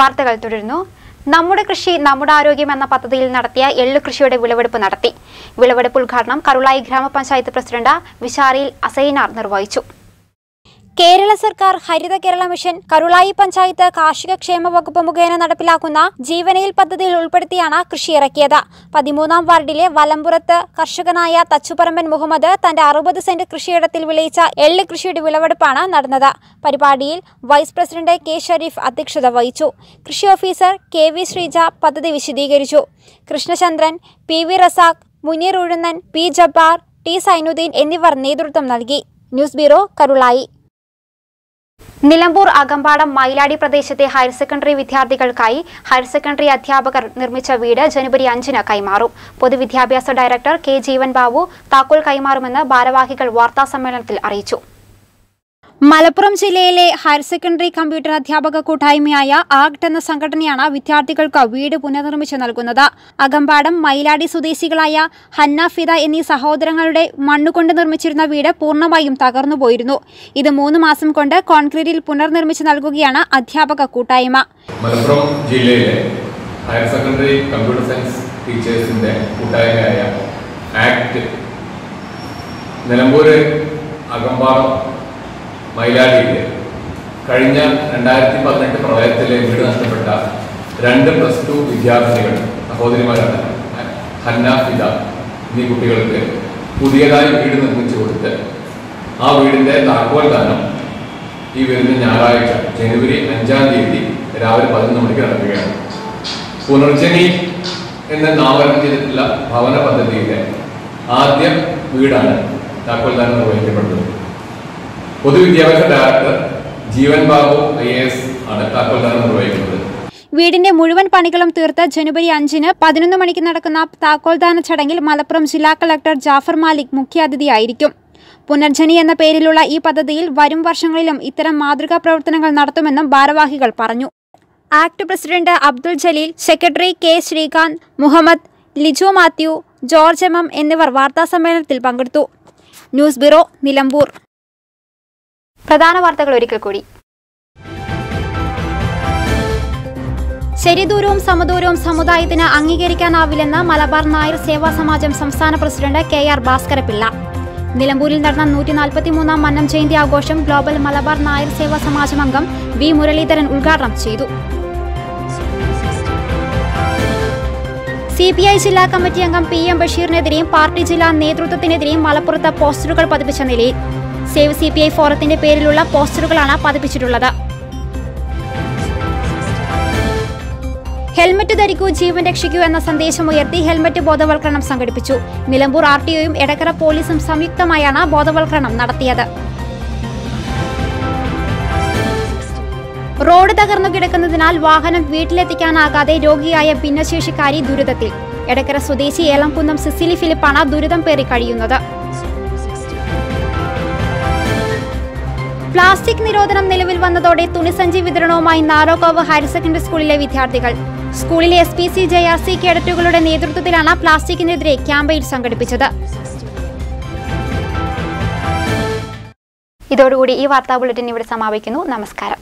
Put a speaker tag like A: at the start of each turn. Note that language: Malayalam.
A: വാർത്തകൾ തുടരുന്നു. നമ്മുടെ കൃഷി നമ്മുടെ ആരോഗ്യം എന്ന പദ്ധതിയിൽ നടത്തിയ എള്ളു കൃഷിയുടെ വിളവെടുപ്പ് നടത്തി. വിളവെടുപ്പ് ഉദ്ഘാടനം കരുളായി ഗ്രാമപഞ്ചായത്ത് പ്രസിഡന്റ് വിശാരിയിൽ അസൈനാർ നിർവഹിച്ചു. കേരള സർക്കാർ ഹരിത കേരള മിഷൻ കരുളായി പഞ്ചായത്ത് കാർഷിക ക്ഷേമ വകുപ്പ് മുഖേന നടപ്പിലാക്കുന്ന ജീവനയിൽ പദ്ധതിയിൽ ഉൾപ്പെടുത്തിയാണ് കൃഷി ഇറക്കിയത്. പതിമൂന്നാം വാർഡിലെ വലമ്പുറത്ത് കർഷകനായ തച്ചുപറമ്പൻ മുഹമ്മദ് തന്റെ അറുപത് സെന്റ് കൃഷിയിടത്തിൽ വിളയിച്ച എള്ള് കൃഷിയുടെ വിളവെടുപ്പാണ് നടന്നത്. പരിപാടിയിൽ വൈസ് പ്രസിഡന്റ് കെ ഷരീഫ് അധ്യക്ഷത വഹിച്ചു. കൃഷി ഓഫീസർ കെ വി ശ്രീജ പദ്ധതി വിശദീകരിച്ചു. Krishnachandran P V Razak Muneer Uzhunnan P Jabbar T Sainuddin എന്നിവർ നേതൃത്വം നൽകി. News bureau Karulai. നിലമ്പൂർ അകമ്പാടം മൈലാടി പ്രദേശത്തെ ഹയർ സെക്കൻഡറി വിദ്യാർത്ഥികൾക്കായി ഹയർ സെക്കൻഡറി അധ്യാപകർ നിർമ്മിച്ച വീട് ജനുവരി അഞ്ചിന് കൈമാറും. പൊതുവിദ്യാഭ്യാസ ഡയറക്ടർ കെ ജീവൻ ബാബു താക്കോൽ കൈമാറുമെന്ന് ഭാരവാഹികൾ വാർത്താസമ്മേളനത്തിൽ അറിയിച്ചു. മലപ്പുറം ജില്ലയിലെ ഹയർ സെക്കൻഡറി കമ്പ്യൂട്ടർ അധ്യാപക കൂട്ടായ്മയായ ആക്ട് എന്ന സംഘടനയാണ് വിദ്യാർത്ഥികൾക്ക് വീട് പുനർനിർമ്മിച്ചു നൽകുന്നത്. അകമ്പാടം മൈലാടി സ്വദേശികളായ ഹന്ന ഫിദ എന്നീ സഹോദരങ്ങളുടെ മണ്ണുകൊണ്ട് നിർമ്മിച്ചിരുന്ന വീട് പൂർണമായും തകർന്നുപോയിരുന്നു. ഇത് മൂന്ന് മാസം കൊണ്ട് കോൺക്രീറ്റിൽ പുനർനിർമ്മിച്ചു നൽകുകയാണ് അധ്യാപക കൂട്ടായ്മ.
B: മലപ്പുറം ജില്ലയിലെ ഹയർ സെക്കൻഡറി കമ്പ്യൂട്ടർ സയൻസ് ടീച്ചേഴ്സിന്റെ കൂട്ടായ്മയായ ആക്ട് നിലമ്പൂർ അകമ്പാടം മൈലാടിയിൽ കഴിഞ്ഞ രണ്ടായിരത്തി പതിനെട്ട് പ്രളയത്തിലെ വീട് നഷ്ടപ്പെട്ട രണ്ട് പ്ലസ് ടു വിദ്യാർത്ഥിനികൾ സഹോദരിമാരാണ് ഹന്ന ഫിദ എന്നീ കുട്ടികൾക്ക് പുതിയതായി വീട് നിർമ്മിച്ചു കൊടുത്ത് ആ വീടിന്റെ താക്കോൽ ദാനം ഈ വരുന്ന ഞായറാഴ്ച ജനുവരി അഞ്ചാം തീയതി രാവിലെ പതിനൊന്ന് മണിക്ക് നടക്കുകയാണ്. പുനർജനി എന്ന നാമകരണം ചെയ്തിട്ടുള്ള ഭവന പദ്ധതിയിലെ ആദ്യ വീടാണ് താക്കോൽദാനം നിർവഹിക്കപ്പെടുന്നത്. പൊതുവിദ്യാഭ്യാസ director Jeevan Babu I S നിർവഹിക്കുന്നത്.
A: വീടിന്റെ മുഴുവൻ പണികളും തീർത്ത് ജനുവരി അഞ്ചിന് പതിനൊന്ന് മണിക്ക് നടക്കുന്ന താക്കോൽദാന ചടങ്ങിൽ മലപ്പുറം ജില്ലാ കളക്ടർ ജാഫർ മാലിക് മുഖ്യാതിഥിയായിരിക്കും. പുനർജനി എന്ന പേരിലുള്ള ഈ പദ്ധതിയിൽ വരും വർഷങ്ങളിലും ഇത്തരം മാതൃകാ പ്രവർത്തനങ്ങൾ നടത്തുമെന്നും ഭാരവാഹികൾ പറഞ്ഞു. Act president Abdul Jaleel secretary K Srikanth Muhammad Liju Mathew George M എന്നിവർ വാർത്താസമ്മേളനത്തിൽ പങ്കെടുത്തു. News bureau Nilambur. പ്രധാന വാർത്തകൾ ഒരിക്കൽ കൂടി. ശരിദൂരവും സമദൂരവും സമുദായത്തിന് അംഗീകരിക്കാനാവില്ലെന്ന് മലബാർ നായർ സേവാ സമാജം സംസ്ഥാന പ്രസിഡന്റ് കെ ആർ ഭാസ്കരപിള്ള. നിലമ്പൂരിൽ നടന്ന നൂറ്റി നാൽപ്പത്തിമൂന്നാം മന്നം ജയന്തി ആഘോഷം ഗ്ലോബൽ മലബാർ നായർ സേവാ സമാജം അംഗം വി മുരളീധരൻ ഉദ്ഘാടനം ചെയ്തു. സി പി ഐ ജില്ലാ കമ്മിറ്റി അംഗം പി എം ബഷീറിനെതിരെയും പാർട്ടി ജില്ലാ നേതൃത്വത്തിനെതിരെയും മലപ്പുറത്ത് പോസ്റ്ററുകൾ പതിപ്പിച്ച നിലയിൽ സേവ് സി പി ഐ ഫോറത്തിന്റെ പേരിലുള്ള പോസ്റ്ററുകളാണ് പതിപ്പിച്ചിട്ടുള്ളത്. ഹെൽമറ്റ് ധരിക്കൂ ജീവൻ രക്ഷിക്കൂ എന്ന സന്ദേശം ഉയർത്തി ഹെൽമറ്റ് ബോധവൽക്കരണം സംഘടിപ്പിച്ചു. നിലമ്പൂർ ആർ ടി ഒയും എടക്കര പോലീസും സംയുക്തമായാണ് ബോധവൽക്കരണം നടത്തിയത്. റോഡ് തകർന്നു കിടക്കുന്നതിനാൽ വാഹനം വീട്ടിലെത്തിക്കാനാകാതെ രോഗിയായ ഭിന്നശേഷിക്കാരി ദുരിതത്തിൽ. എടക്കര സ്വദേശി ഏലംകുന്നം സിസിലി ഫിലിപ്പാണ് ദുരിതം പേറി കഴിയുന്നത്. പ്ലാസ്റ്റിക് നിരോധനം നിലവിൽ വന്നതോടെ തുണിസഞ്ചി വിതരണവുമായി നാരോക്കാവ് ഹയർ സെക്കൻഡറി സ്കൂളിലെ വിദ്യാർത്ഥികൾ. സ്കൂളിലെ S P C J R C കേഡറ്റുകളുടെ നേതൃത്വത്തിലാണ് പ്ലാസ്റ്റിക്കിനെതിരെ ക്യാമ്പയിൻ സംഘടിപ്പിച്ചത്. ഇതോടുകൂടി ഈ വാർത്താ ബുള്ളറ്റിൻ ഇവിടെ സമാപിക്കുന്നു. നമസ്കാരം.